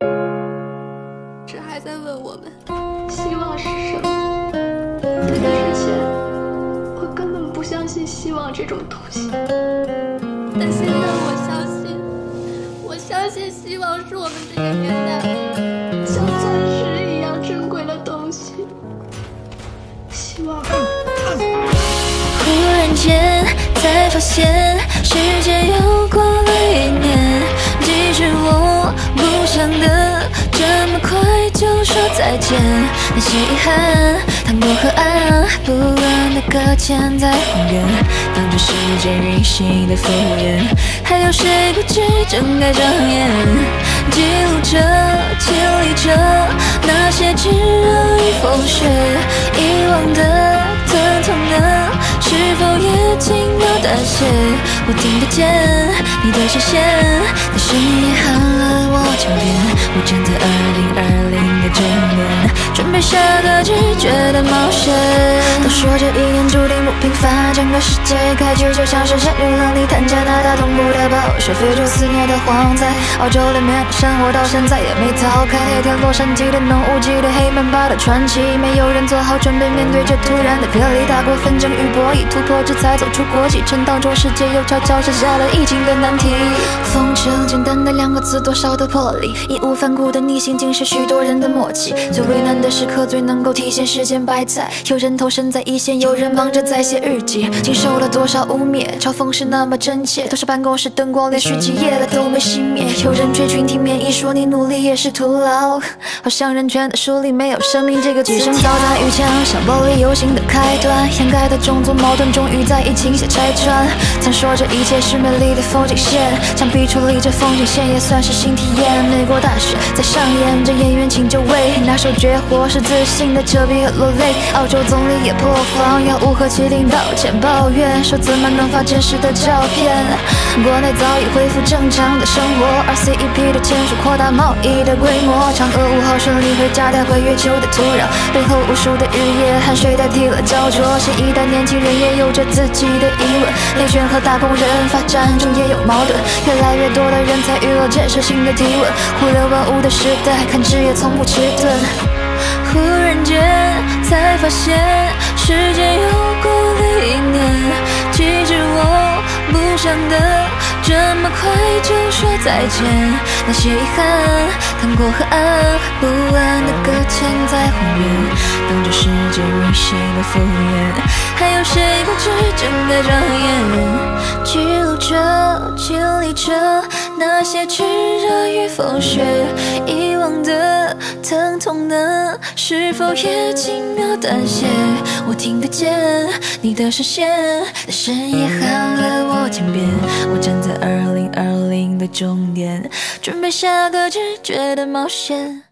这还在问我们希望是什么？在那之前，我根本不相信希望这种东西。但现在我相信，我相信希望是我们这个年代像钻石一样珍贵的东西。希望。忽然间才发现，就说再见，那些遗憾，糖果和爱，不安的搁浅在荒原，当这世界运行的敷衍，还有谁不知睁开双眼，记录着，经历着那些炙热与风雪，遗忘的，疼痛的，是否也轻描淡写？我听得见你的视线，那声音也喊秋天。我站在二零二零的终点，下个直觉的冒险。都说这一年注定不平凡，整个世界开局就像是山岳让你探险，那大同步的暴雪，非洲肆虐的蝗灾，澳洲的面生活到现在也没逃开。那天洛杉矶的浓雾记得黑曼巴的传奇，没有人做好准备面对这突然的别离，大国纷争与博弈，突破制裁走出国际，震荡中世界又悄悄设下了疫情的难题。风城简单的两个字，多少的魄力，义无反顾的逆行，竟是许多人的默契。最为难的时刻，最能够体现世间百态。有人投身在一线，有人忙着在写日记，经受了多少污蔑，嘲讽是那么真切。都是办公室灯光连续几夜了都没熄灭。有人追群体免疫，说你努力也是徒劳。好像人权的书里没有生命这个词。几声嘈杂与枪响，暴力游行的开端，掩盖的种族矛盾终于在疫情下拆穿。曾说这一切是美丽的风景线，墙壁处理这风景线也算是新体验。美国大选在上演，这演员请就位，拿手绝活是自信的遮蔽和落泪。澳洲总理也破防，要乌合麒麟道歉抱怨，说怎么能发真实的照片。国内早已恢复正常的生活而 C E P 的签署扩大贸易的规模，嫦娥五号顺利回家带回月球的土壤，背后无数的日夜汗水代替了焦灼。新一代年轻人也有着自己的疑问，内卷和打工人发展中也有矛盾，越来越多的人参与了建设性的提问，互联万物的时代，看职业从不迟钝。忽然间才发现，时间又过了一年，其实我不想的这么快就说再见，那些遗憾、糖果和爱，不安的搁浅在荒原，当这世界运行的敷衍，还有谁不知睁开双眼，记录着、经历着那些炙热与风雪，遗忘的、疼痛呢，是否也轻描淡写？我听得见你的声线，但深夜喊了我千遍。我站在二零二零的终点，准备下个直觉的冒险。